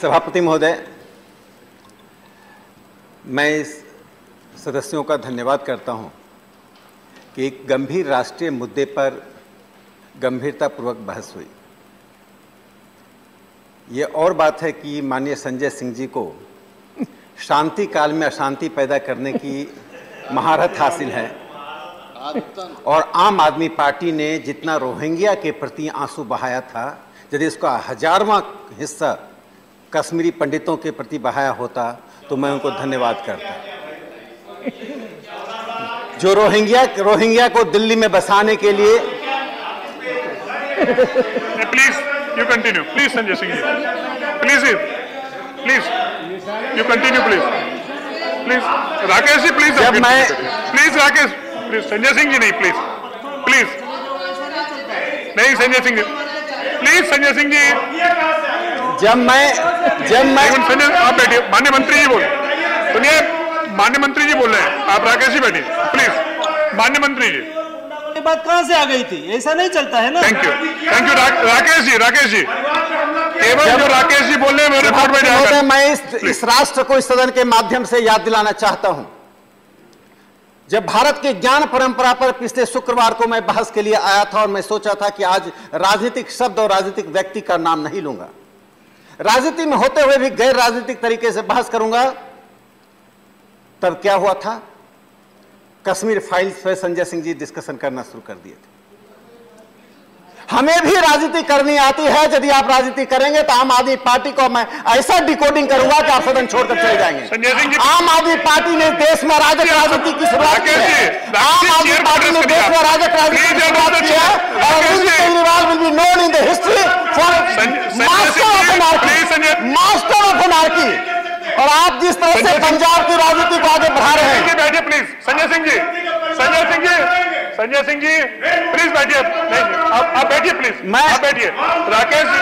सभापति महोदय, मैं इस सदस्यों का धन्यवाद करता हूँ कि एक गंभीर राष्ट्रीय मुद्दे पर गंभीरतापूर्वक बहस हुई। ये और बात है कि माननीय संजय सिंह जी को शांति काल में अशांति पैदा करने की महारत हासिल है और आम आदमी पार्टी ने जितना रोहिंग्या के प्रति आँसू बहाया था, यदि इसका हजारवां हिस्सा कश्मीरी पंडितों के प्रति बहाया होता तो मैं उनको धन्यवाद करता। जो रोहिंग्या रोहिंग्या को दिल्ली में बसाने के लिए please you continue please Sanjay Singh ji please please you continue please please Rakesh ji please जब मैं- प्लीज़ राकेश प्लीज़ संजय सिंह जी नहीं प्लीज़ प्लीज़ नहीं संजय सिंह जी प्लीज़ संजय सिंह जी जब मैं जब मैं आप बैठिए। मान्य मंत्री जी बोल सुनिए मान्य मंत्री जी बोल रहे हैं। आप राकेश जी बैठिए प्लीज़ मान्य मंत्री जी। ये बात कहाँ से आ गई थी? ऐसा नहीं चलता है ना? Thank you thank you Rakesh ji Rakesh ji. केवल जो राकेश जी बोल रहे हैं वो रिपोर्ट में जाएगा मैं इस, इस राष्ट्र को इस सदन के माध्यम से याद दिलाना चाहता हूँ। जब भारत के ज्ञान परंपरा पर पिछले शुक्रवार को मैं बहस के लिए आया था और मैं सोचा था कि आज राजनीतिक शब्द और राजनीतिक व्यक्ति का नाम नहीं लूँगा। राजनीति में होते हुए भी गैर राजनीतिक तरीके से बहस करूँगा। तब क्या हुआ था? कश्मीर फाइल्स पर संजय सिंह जी डिस्कशन करना शुरू कर दिए थे। हमें भी राजनीति करनी आती है यदि आप राजनीति करेंगे तो आम आदमी पार्टी को मैं ऐसा डिकोडिंग करूँगा कि आप सदन छोड़कर चले जाएँगे। आम आदमी पार्टी ने देश में राजक राजनीति की शुरुआत की है। आम आदमी पार्टी ने देश में राजक राजनीति की शुरुआत की है। और Arvind Kejriwal will be known in the history for master of anarchy master of anarchy और आप जिस तरह से पंजाब की राजनीति को आगे बढ़ा रहे हैं। बैठिए प्लीज़। संजय सिंह जी संजय सिंह जी। संजय सिंह जी प्लीज़ बैठिए नहीं आप आप बैठिए प्लीज़ मैं- आप बैठिए। राकेश जी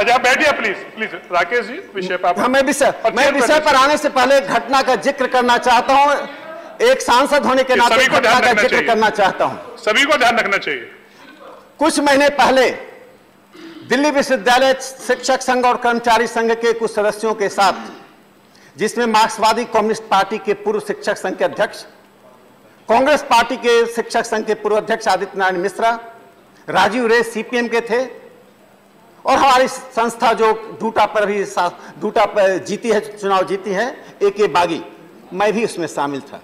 अच्छा बैठिए प्लीज़ प्लीज़ राकेश जी विषय पर हमें विषय मैं विषय पर आने से पहले घटना का ज़िक्र करना चाहता हूँ। एक सांसद होने के नाते घटना का ज़िक्र करना चाहता हूँ। सभी को ध्यान रखना चाहिए। कुछ महीने पहले दिल्ली विश्वविद्यालय शिक्षक संघ और कर्मचारी संघ के कुछ सदस्यों के साथ जिसमें मार्क्सवादी कम्युनिस्ट पार्टी के पूर्व शिक्षक संघ के अध्यक्ष कांग्रेस पार्टी के शिक्षक संघ के पूर्व अध्यक्ष आदित्य नारायण मिश्रा, राजीव रे सीपीएम के थे, और हमारी संस्था जो डूटा पर भी डूटा पर जीती है, चुनाव जीती है, ए के बागी, मैं भी उसमें शामिल था।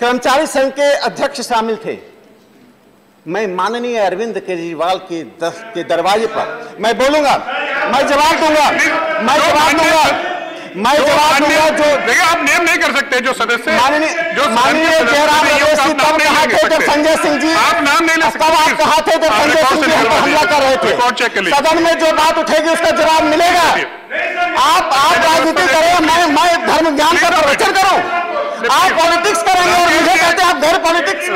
कर्मचारी संघ के अध्यक्ष शामिल थे। मैं माननीय अरविंद केजरीवाल के दस, के दरवाजे पर, मैं बोलूँगा, मैं जवाब दूँगा, मैं जवाब दूँगा। मैं जो जवाब दूँगा जो देखिए आप नेम नहीं कर सकते जो सदस्य जो माननीय जयराम रमेश जी तब कहा थे जब संजय सिंह जी? आप नाम नहीं ले तब आप कहा थे जब संजय सिंह जी पर हमला कर रहे थे। सदन में जो बात उठेगी उसका जवाब मिलेगा। आप आप राजनीति करें मैं मैं धर्म ज्ञान का प्रवचन करूँ? आप पॉलिटिक्स करेंगे और मुझे कहते आप गैर पॉलिटिक्स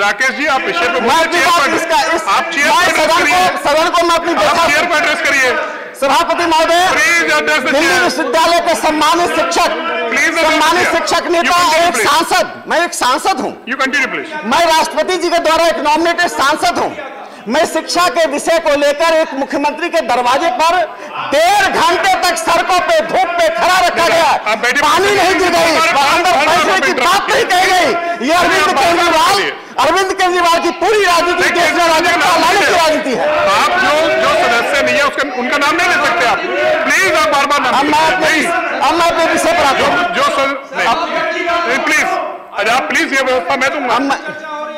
राकेश जी आप विषय को आप चेयर पर सदन को सदन को मैं अपनी चेयर पर एड्रेस करिए। सभापति महोदय दिल्ली विश्वविद्यालय के सम्मानित शिक्षक सम्मानित शिक्षक नेता और एक सांसद मैं एक सांसद हूँ। मैं राष्ट्रपति जी के द्वारा एक नॉमिनेटेड सांसद हूँ। मैं शिक्षा के विषय को लेकर एक मुख्यमंत्री के दरवाजे पर डेढ़ घंटे तक सड़कों पे धूप पे खड़ा रखा गया। पानी नहीं दी गई। अंदर फैसले की बात नहीं कही गई। ये अरविंद केजरीवाल अरविंद केजरीवाल की पूरी राजनीति देश में राजनीति की राजनीति है। उसका उनका नाम नहीं ले सकते आप। प्लीज़ आप बार बार नाम नहीं अब मैं विषय पर आता हूँ जो सर प्लीज़ अच्छा आप प्लीज़ ये व्यवस्था मैं दूँगा।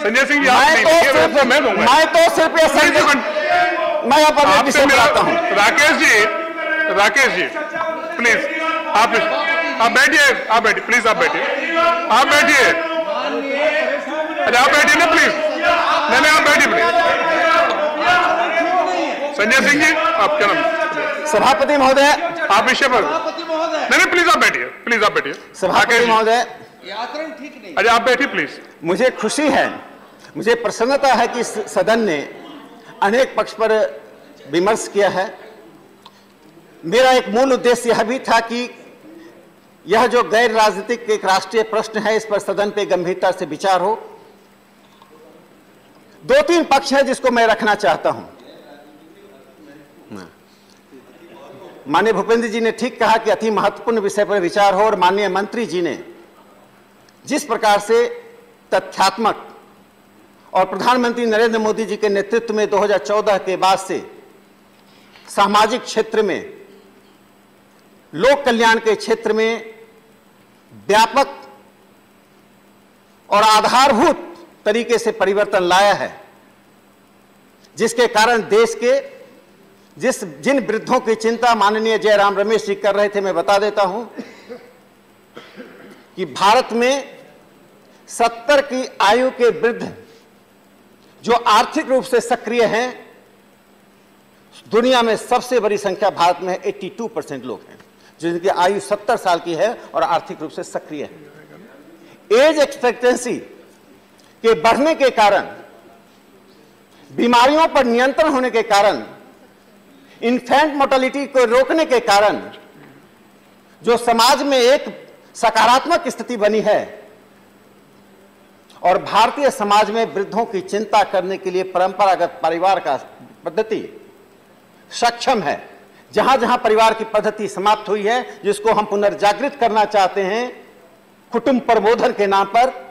संजय सिंह जी आप तो ये सिर्फ़ व्यवस्था मैं दूँगा। मैं तो सिर्फ़ मैं आपसे मेरा हूँ। राकेश जी राकेश जी प्लीज़ आप आप बैठिए आप बैठिए प्लीज़ आप बैठिए। आप बैठिए। अरे आप बैठिए ना प्लीज़ नहीं नहीं आप बैठिए प्लीज़ संजय सिंह जी आप क्या नाम? सभापति महोदय। आप विषय पर नहीं नहीं प्लीज़ आप बैठिए प्लीज़ आप बैठिए। सभापति महोदय। अच्छा आप बैठिए प्लीज़ मुझे खुशी है मुझे प्रसन्नता है कि सदन ने अनेक पक्ष पर विमर्श किया है। मेरा एक मूल उद्देश्य यह भी था कि यह जो गैर राजनीतिक एक राष्ट्रीय प्रश्न है इस पर सदन पे गंभीरता से विचार हो। दो तीन पक्ष है जिसको मैं रखना चाहता हूँ। माननीय भूपेंद्र जी ने ठीक कहा कि अति महत्वपूर्ण विषय पर विचार हो और माननीय मंत्री जी ने जिस प्रकार से तथ्यात्मक और प्रधानमंत्री नरेंद्र मोदी जी के नेतृत्व में 2014 के बाद से सामाजिक क्षेत्र में, लोक कल्याण के क्षेत्र में व्यापक और आधारभूत तरीके से परिवर्तन लाया है, जिसके कारण देश के जिस, जिन वृद्धों की चिंता माननीय जयराम रमेश जी कर रहे थे, मैं बता देता हूँ कि भारत में सत्तर की आयु के वृद्ध जो आर्थिक रूप से सक्रिय हैं, दुनिया में सबसे बड़ी संख्या भारत में 82 परसेंट लोग हैं, जिनकी आयु 70 साल की है और आर्थिक रूप से सक्रिय है। एज एक्सपेक्टेंसी के बढ़ने के कारण, बीमारियों पर नियंत्रण होने के कारण इन्फेंट मोर्टेलिटी को रोकने के कारण जो समाज में एक सकारात्मक स्थिति बनी है और भारतीय समाज में वृद्धों की चिंता करने के लिए परंपरागत परिवार का पद्धति सक्षम है। जहाँ जहाँ परिवार की पद्धति समाप्त हुई है, जिसको हम पुनर्जागृत करना चाहते हैं, कुटुंब प्रबोधन के नाम पर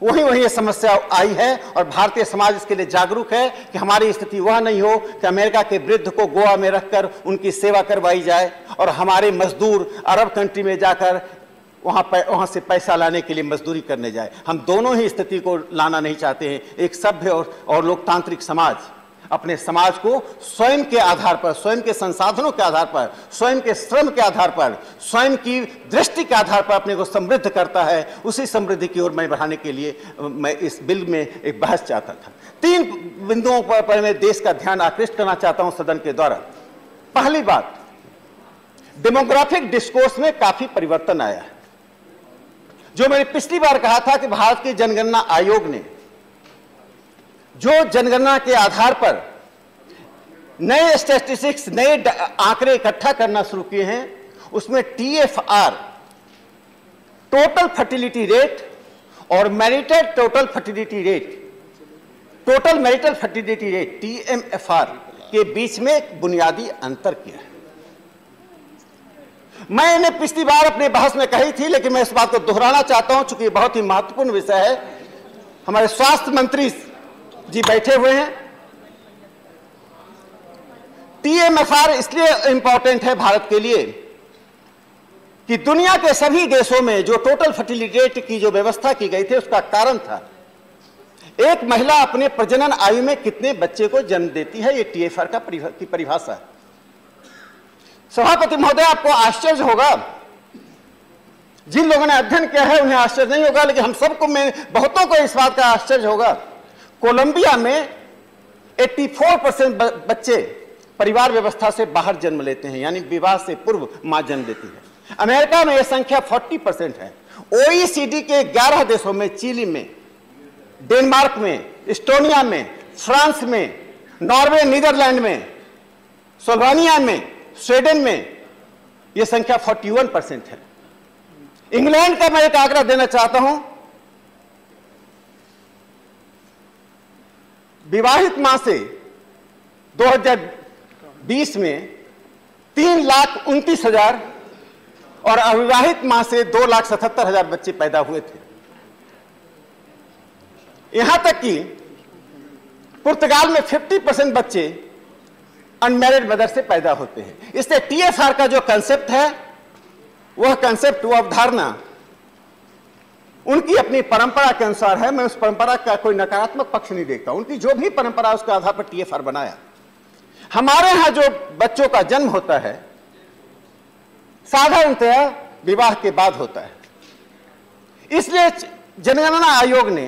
वही वहीं समस्या आई है और भारतीय समाज इसके लिए जागरूक है कि हमारी स्थिति वह नहीं हो कि अमेरिका के वृद्ध को गोवा में रखकर उनकी सेवा करवाई जाए और हमारे मजदूर अरब कंट्री में जाकर वहाँ पै, वहाँ से पैसा लाने के लिए मजदूरी करने जाए। हम दोनों ही स्थिति को लाना नहीं चाहते हैं। एक सभ्य और, और लोकतांत्रिक समाज। अपने समाज को स्वयं के आधार पर स्वयं के संसाधनों के आधार पर स्वयं के श्रम के आधार पर स्वयं की दृष्टि के आधार पर अपने को समृद्ध करता है। उसी समृद्धि की ओर मैं बढ़ाने के लिए मैं इस बिल में एक बहस चाहता था। तीन बिंदुओं पर, पर मैं देश का ध्यान आकृष्ट करना चाहता हूँ सदन के द्वारा। पहली बात डेमोग्राफिक डिस्कोर्स में काफ़ी परिवर्तन आया है। जो मैंने पिछली बार कहा था कि भारत के जनगणना आयोग ने जो जनगणना के आधार पर नए स्टैटिस्टिक्स नए आंकड़े इकट्ठा करना शुरू किए हैं, उसमें टीएफआर टोटल फर्टिलिटी रेट और married total fertility rate total marital fertility rate TMFR के बीच में एक बुनियादी अंतर किया है। मैंने पिछली बार अपने बहस में कही थी, लेकिन मैं इस बात को दोहराना चाहता हूँ, चूँकि बहुत ही महत्वपूर्ण विषय है। हमारे स्वास्थ्य मंत्री जी, बैठे हुए हैं। टीएमएफआर इसलिए इंपॉर्टेंट है भारत के लिए कि दुनिया के सभी देशों में जो टोटल फर्टिलिटी रेट की जो व्यवस्था की गई थी, उसका कारण था। एक महिला अपने प्रजनन आयु में कितने बच्चे को जन्म देती है, ये टीएफआर का की परिभाषा सभापति महोदय, आपको आश्चर्य होगा। जिन लोगों ने अध्ययन किया है, उन्हें आश्चर्य नहीं होगा, लेकिन हम सबको, में बहुतों को इस बात का आश्चर्य होगा। कोलंबिया में 84 परसेंट बच्चे परिवार व्यवस्था से बाहर जन्म लेते हैं, यानी विवाह से पूर्व माँ जन्म लेती है। अमेरिका में यह संख्या 40 परसेंट है। ओईसीडी के 11 देशों में, चिली में, डेनमार्क में, इस्टोनिया में, फ्रांस में, नॉर्वे, नीदरलैंड में, सोल्वानिया में, स्वीडन में यह संख्या 41 परसेंट है। इंग्लैंड का मैं एक आंकड़ा देना चाहता हूँ विवाहित माह से 2020 में तीन लाख उनतीस हज़ार और अविवाहित माह से दो लाख सतहत्तर हज़ार बच्चे पैदा हुए थे। यहाँ तक कि पुर्तगाल में 50 परसेंट बच्चे अनमेरिड मदर से पैदा होते हैं। इसलिए टीएफआर का जो कंसेप्ट है, वह कंसेप्ट वह अवधारणा उनकी अपनी परंपरा के अनुसार है, मैं उस परंपरा का कोई नकारात्मक पक्ष नहीं देखता। उनकी जो भी परंपरा उसके आधार पर टीएफआर बनाया। हमारे यहाँ जो बच्चों का जन्म होता है, साधारणतया विवाह के बाद होता है। इसलिए जनगणना आयोग ने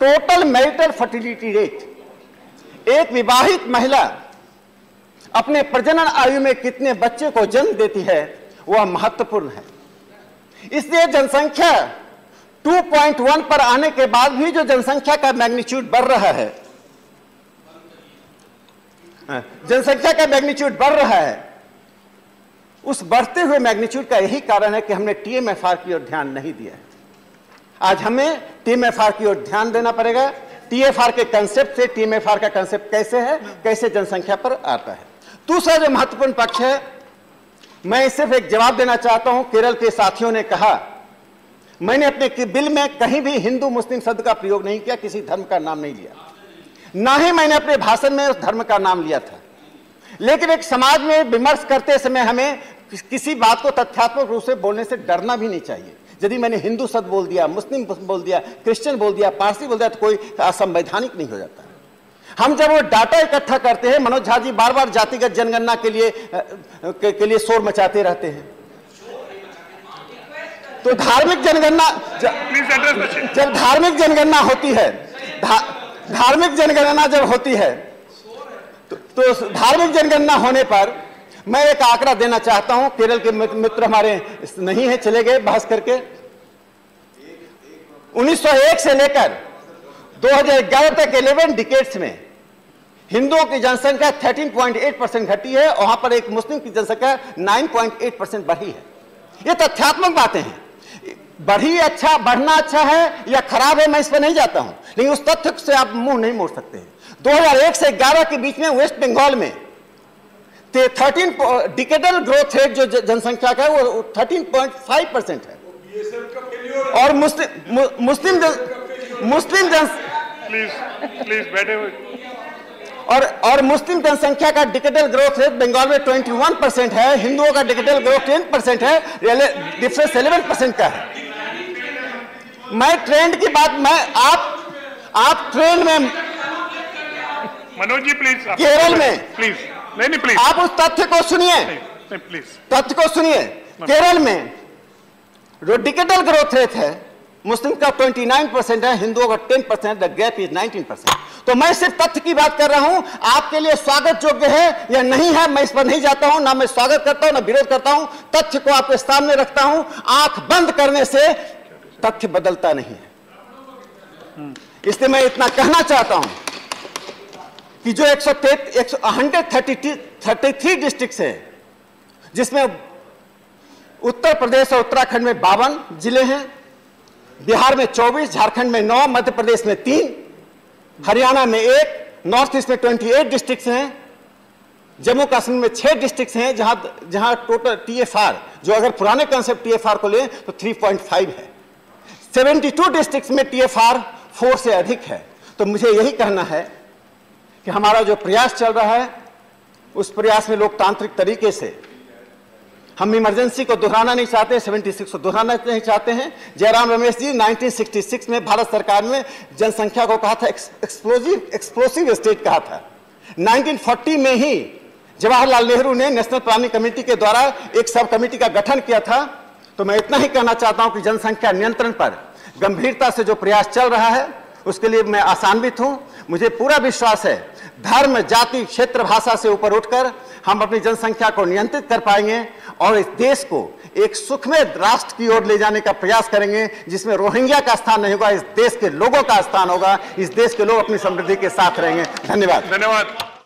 टोटल मैरिटल फर्टिलिटी रेट एक विवाहित महिला अपने प्रजनन आयु में कितने बच्चे को जन्म देती है, वह महत्वपूर्ण है। इसलिए जनसंख्या 2.1 पर आने के बाद भी जो जनसंख्या का मैग्नीट्यूड बढ़ रहा है हाँ, जनसंख्या का मैग्नीट्यूड बढ़ रहा है उस बढ़ते हुए मैग्नीट्यूड का यही कारण है कि हमने टीएमएफआर की ओर ध्यान नहीं दिया आज हमें टीएमएफआर की ओर ध्यान देना पड़ेगा। टीएफआर के कंसेप्ट से टीएमएफआर का कंसेप्ट कैसे है कैसे जनसंख्या पर आता है। दूसरा जो महत्वपूर्ण पक्ष है मैं सिर्फ़ एक जवाब देना चाहता हूँ। केरल के साथियों ने कहा मैंने अपने बिल में कहीं भी हिंदू मुस्लिम शब्द का प्रयोग नहीं किया किसी धर्म का नाम नहीं लिया। ना ही मैंने अपने भाषण में उस धर्म का नाम लिया था। लेकिन एक समाज में विमर्श करते समय हमें किसी बात को तथ्यात्मक रूप से बोलने से डरना भी नहीं चाहिए। यदि मैंने हिंदू शब्द बोल दिया मुस्लिम बोल दिया क्रिश्चियन बोल दिया पारसी बोल दिया तो कोई असंवैधानिक नहीं हो जाता। हम जब वो डाटा इकट्ठा करते हैं मनोज झा जी बार बार जातिगत जनगणना के लिए के, के लिए शोर मचाते रहते हैं। तो धार्मिक जनगणना जब धार्मिक जनगणना होती है धार्मिक जनगणना जब होती है तो, तो धार्मिक जनगणना होने पर मैं एक आंकड़ा देना चाहता हूँ। केरल के मित्र हमारे नहीं है चले गए बहस करके। 1901 से लेकर 2011 तक 11 डिकेट्स में हिंदुओं की जनसंख्या 13.8 परसेंट घटी है वहाँ पर एक मुस्लिम की जनसंख्या 9.8 परसेंट बढ़ी है। ये तथ्यात्मक बातें हैं। बढ़ी अच्छा बढ़ना अच्छा है या खराब है मैं इस पर नहीं जाता हूँ। लेकिन उस तथ्य से आप मुँह नहीं मोड़ सकते हैं। 2001 से 11 के बीच में वेस्ट बंगाल में थर्टीन डिकेटल ग्रोथ रेट जो जनसंख्या का है वो 13.5 परसेंट है। और मुस्लिम मुस्लिम मुस्लिम जन प्लीज़ प्लीज़ बैठे और और मुस्लिम जनसंख्या का डिकेटल ग्रोथ रेट बंगाल में 21 परसेंट है हिंदुओं का डिकेटल ग्रोथ 10 परसेंट है डिफरेंस 11 परसेंट का है। मैं ट्रेंड की बात मैं आप आप ट्रेंड में मनोज जी प्लीज़ केरल में। प्लीज़ नहीं नहीं प्लीज़ आप उस तथ्य को सुनिए। प्लीज़ तथ्य को सुनिए। केरल में जो डिजिटल ग्रोथ रेट है मुस्लिम का 29 परसेंट है हिंदुओं का 10 percent the gap is 19 percent तो मैं सिर्फ़ तथ्य की बात कर रहा हूँ आपके लिए स्वागत योग्य है या नहीं है मैं इस पर नहीं जाता हूँ ना मैं स्वागत करता हूँ ना विरोध करता हूँ तथ्य को आपके सामने रखता हूँ आँख बंद करने से तथ्य बदलता नहीं है। इसलिए मैं इतना कहना चाहता हूँ कि जो एक सौ hundred thirty thirty three district है, जिसमें उत्तर प्रदेश और उत्तराखंड में बावन ज़िले हैं, बिहार में 24 झारखंड में 9 मध्य प्रदेश में तीन, हरियाणा में एक, नॉर्थ ईस्ट में 28 डिस्ट्रिक्ट हैं, जम्मू कश्मीर में छह डिस्ट्रिक्ट हैं, जहाँ जहाँ टोटल टीएफआर जो अगर पुराने कंसेप्ट टीएफआर को लें तो 3.5 है। 72 डिस्ट्रिक्ट में टीएफआर फोर से अधिक है। तो मुझे यही कहना है कि हमारा जो प्रयास चल रहा है, उस प्रयास में लोकतांत्रिक तरीके से हम इमरजेंसी को दोहराना नहीं चाहते 76 को दोहराना नहीं चाहते हैं। जयराम रमेश जी 1966 में भारत सरकार में जनसंख्या को कहा था एक्सप्लोजिव एक्सप्लोसिव स्टेट कहा था। 1940 में ही जवाहरलाल नेहरू ने नेशनल प्लानिंग कमेटी के द्वारा एक सब कमेटी का गठन किया था। तो मैं इतना ही कहना चाहता हूँ कि जनसंख्या नियंत्रण पर गंभीरता से जो प्रयास चल रहा है, उसके लिए मैं आसान्वित हूँ मुझे पूरा विश्वास है, धर्म, जाति, क्षेत्र, भाषा से ऊपर उठकर हम अपनी जनसंख्या को नियंत्रित कर पाएँगे और इस देश को एक सुखमय राष्ट्र की ओर ले जाने का प्रयास करेंगे, जिसमें रोहिंग्या का स्थान नहीं होगा, इस देश के लोगों का स्थान होगा, इस देश के लोग अपनी समृद्धि के साथ रहेंगे। धन्यवाद। धन्यवाद।